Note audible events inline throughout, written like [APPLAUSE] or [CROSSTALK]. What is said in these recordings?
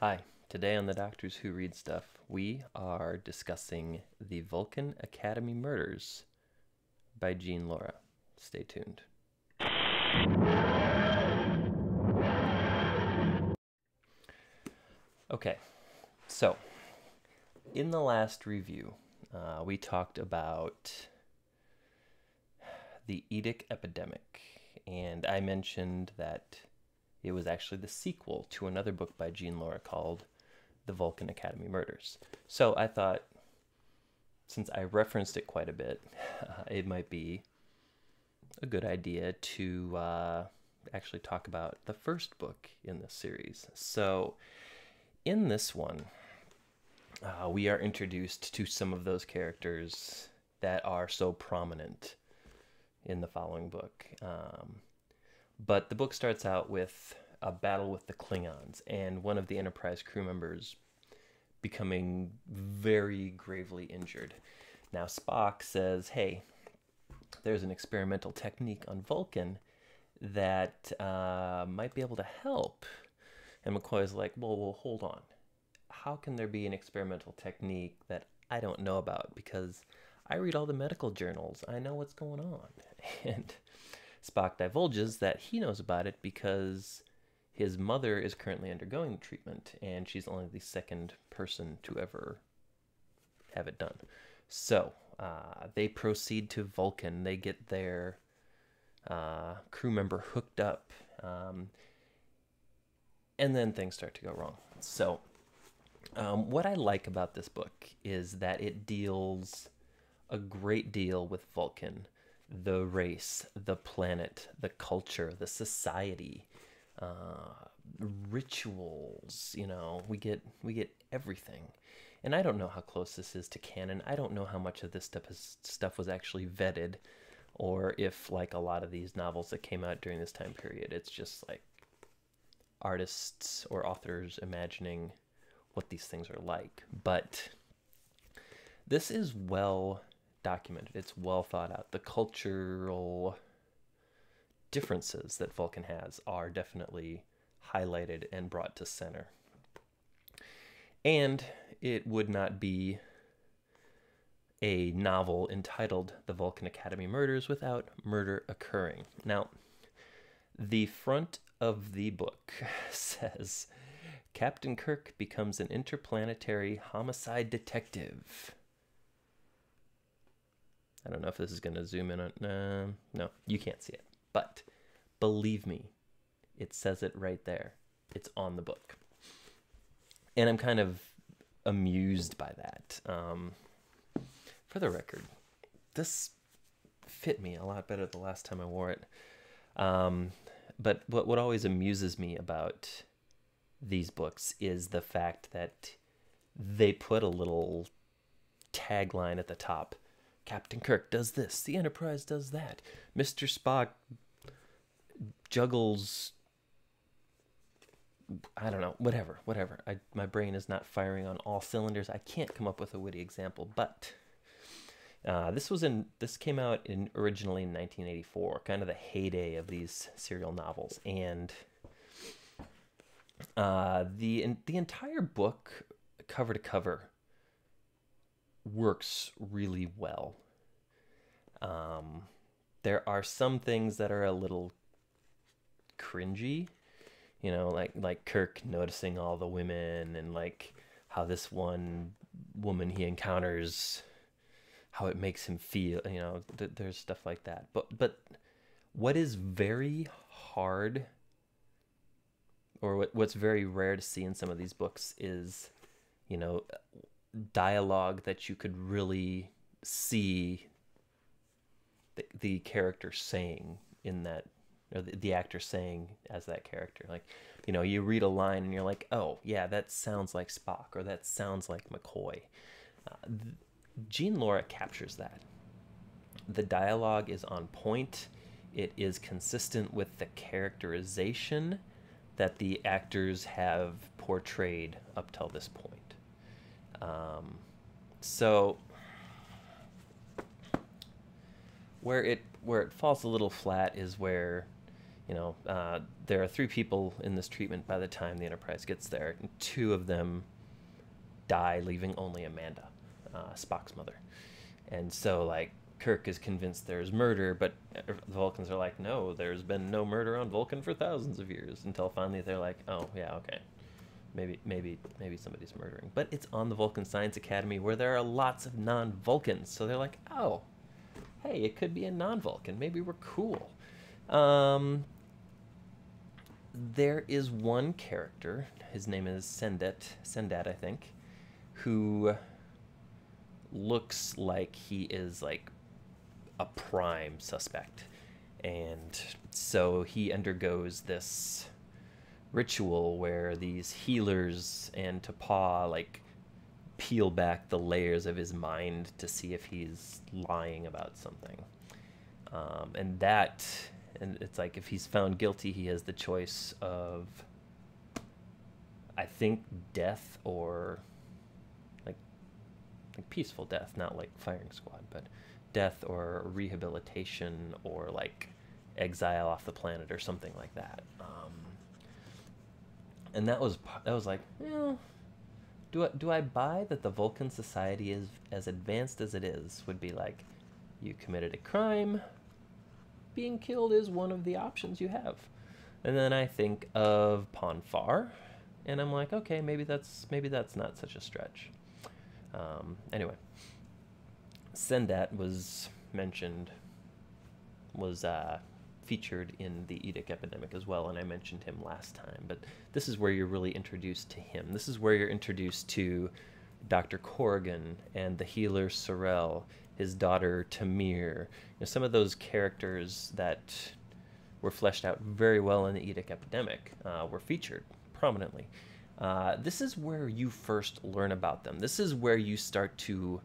Hi, today on the Doctors Who Read Stuff, we are discussing the Vulcan Academy Murders by Jean Lorrah. Stay tuned. Okay, so in the last review, uh, we talked about the IDIC epidemic, and I mentioned that it was actually the sequel to another book by Jean Lorrah called The Vulcan Academy Murders. So I thought, since I referenced it quite a bit, uh, [LAUGHS] it might be a good idea to uh, actually talk about the first book in this series. So, in this one, uh, we are introduced to some of those characters that are so prominent in the following book. Um, but the book starts out with a battle with the Klingons and one of the Enterprise crew members becoming very gravely injured. Now, Spock says, Hey, there's an experimental technique on Vulcan that uh, might be able to help. And McCoy's like, Well, well, hold on. How can there be an experimental technique that I don't know about? Because I read all the medical journals, I know what's going on. [LAUGHS] And Spock divulges that he knows about it because his mother is currently undergoing treatment and she's only the second person to ever have it done. So uh, they proceed to Vulcan. They get their uh, crew member hooked up. Um, and then things start to go wrong. So, um, what I like about this book is that it deals a great deal with Vulcan the race, the planet, the culture, the society, uh, rituals. You know, we get we get everything. And I don't know how close this is to canon. I don't know how much of this stuff is, stuff was actually vetted, or if like a lot of these novels that came out during this time period, it's just like artists or authors imagining what these things are like. But this is well documented. It's well thought out. The cultural differences that Vulcan has are definitely highlighted and brought to center. And it would not be a novel entitled The Vulcan Academy Murders without murder occurring. Now, the front of the book [LAUGHS] says Captain Kirk becomes an interplanetary homicide detective. I don't know if this is going to zoom in on. Uh, no, you can't see it. But believe me, it says it right there. It's on the book. And I'm kind of amused by that. Um, for the record, this fit me a lot better the last time I wore it. Um, but what, what always amuses me about these books is the fact that they put a little tagline at the top Captain Kirk does this. The Enterprise does that. Mr. Spock juggles. I don't know. Whatever. Whatever. I, my brain is not firing on all cylinders. I can't come up with a witty example, but. Uh, this was in this came out in originally in 1984, kind of the heyday of these serial novels, and uh, the in, the entire book, cover to cover, works really well. Um, there are some things that are a little cringy, you know, like like Kirk noticing all the women and like how this one woman he encounters, how it makes him feel. You know, th- there's stuff like that. But but what is very hard, or what, what's very rare to see in some of these books is, you know, dialogue that you could really see the, the character saying in that or the, the actor saying as that character. Like you know you read a line and you're like oh yeah that sounds like spock or that sounds like mccoy. Uh, jean lorrah captures that. The dialogue is on point. It is consistent with the characterization that the actors have portrayed up till this point um, so where it where it falls a little flat is where you know uh, there are three people in this treatment by the time the Enterprise gets there. And two of them die, leaving only Amanda, uh, Spock's mother. And so, like, Kirk is convinced there's murder, but the Vulcans are like, no, there's been no murder on Vulcan for thousands of years. Until finally they're like, oh, yeah, okay. Maybe, maybe, maybe somebody's murdering. But it's on the Vulcan Science Academy where there are lots of non Vulcans. So they're like, oh, hey, it could be a non Vulcan. Maybe we're cool. Um, there is one character, his name is Sendet, Sendat, I think, who looks like he is like a prime suspect. And so he undergoes this ritual where these healers and Tapa like peel back the layers of his mind to see if he's lying about something. Um, and that, and it's like if he's found guilty, he has the choice of, I think, death or like, like peaceful death, not like firing squad, but death or rehabilitation or like exile off the planet or something like that. Um, and that was that was like, do I, do I buy that the Vulcan society is as advanced as it is would be like, you committed a crime, being killed is one of the options you have. And then I think of Pon farr, and I'm like, okay, maybe that's maybe that's not such a stretch. Um, anyway, Sendat was mentioned, was uh, featured in the IDIC epidemic as well, and I mentioned him last time. But this is where you're really introduced to him. This is where you're introduced to Dr. Corrigan and the healer Sorel, his daughter T'Mir. You know, some of those characters that were fleshed out very well in the IDIC epidemic uh, were featured prominently. Uh, this is where you first learn about them. This is where you start to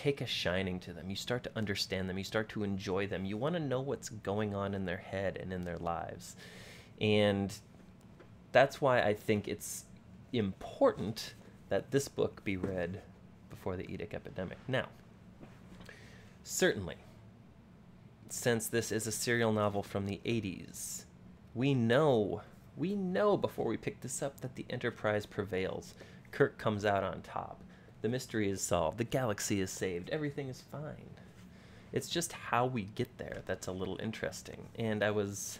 take a shining to them. You start to understand them. You start to enjoy them. You want to know what's going on in their head and in their lives. And that's why I think it's important that this book be read before the IDIC epidemic. Now, certainly, since this is a serial novel from the 80s, we know, we know before we pick this up that the Enterprise prevails. Kirk comes out on top. The mystery is solved. The galaxy is saved. Everything is fine. It's just how we get there that's a little interesting. And I was,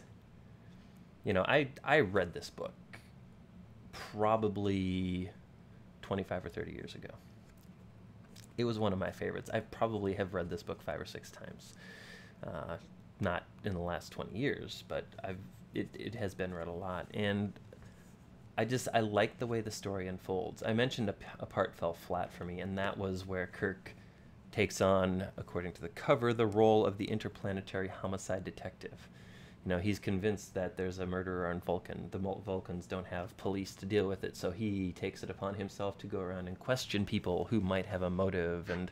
you know, I I read this book probably 25 or 30 years ago. It was one of my favorites. I probably have read this book five or six times. Uh, not in the last 20 years, but I've it, it has been read a lot. And I just I like the way the story unfolds. I mentioned a, a part fell flat for me, and that was where Kirk takes on, according to the cover, the role of the interplanetary homicide detective. You know, he's convinced that there's a murderer on Vulcan. The Vulcans don't have police to deal with it, so he takes it upon himself to go around and question people who might have a motive. And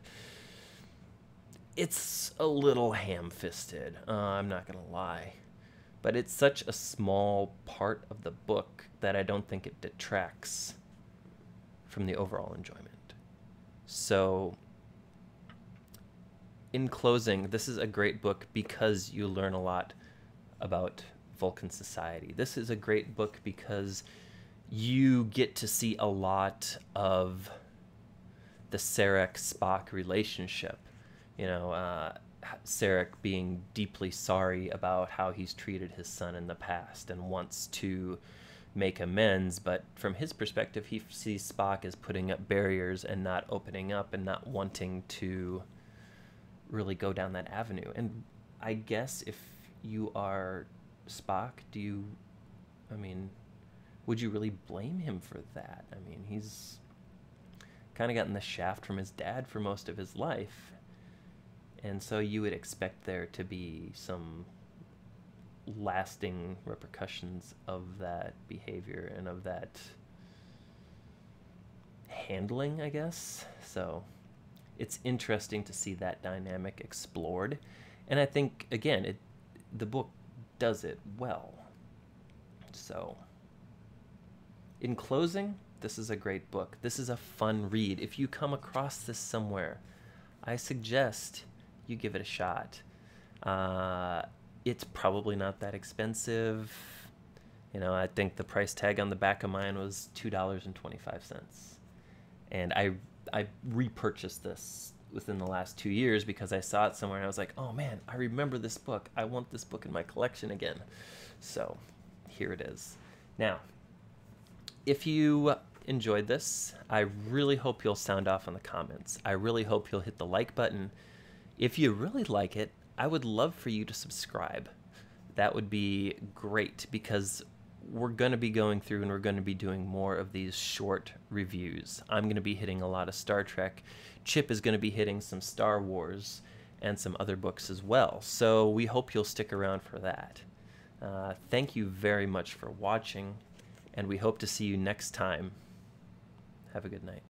it's a little ham fisted, uh, I'm not to lie but it's such a small part of the book that I don't think it detracts from the overall enjoyment. So, in closing, this is a great book because you learn a lot about Vulcan society. This is a great book because you get to see a lot of the Sarek Spock relationship. You know, uh, Sarek being deeply sorry about how he's treated his son in the past and wants to make amends, but from his perspective, he sees Spock as putting up barriers and not opening up and not wanting to really go down that avenue. And I guess if you are Spock, do you, I mean, would you really blame him for that? I mean, he's kind of gotten the shaft from his dad for most of his life and so you would expect there to be some lasting repercussions of that behavior and of that handling, I guess. So it's interesting to see that dynamic explored. And I think again, it the book does it well. So in closing, this is a great book. This is a fun read. If you come across this somewhere, I suggest you give it a shot. Uh, it's probably not that expensive. You know, I think the price tag on the back of mine was two dollars and twenty five cents, and I I repurchased this within the last two years because I saw it somewhere and I was like, oh man, I remember this book. I want this book in my collection again. So here it is. Now, if you enjoyed this, I really hope you'll sound off in the comments. I really hope you'll hit the like button. If you really like it, I would love for you to subscribe. That would be great because we're going to be going through and we're going to be doing more of these short reviews. I'm going to be hitting a lot of Star Trek. Chip is going to be hitting some Star Wars and some other books as well. So we hope you'll stick around for that. Uh, thank you very much for watching, and we hope to see you next time. Have a good night.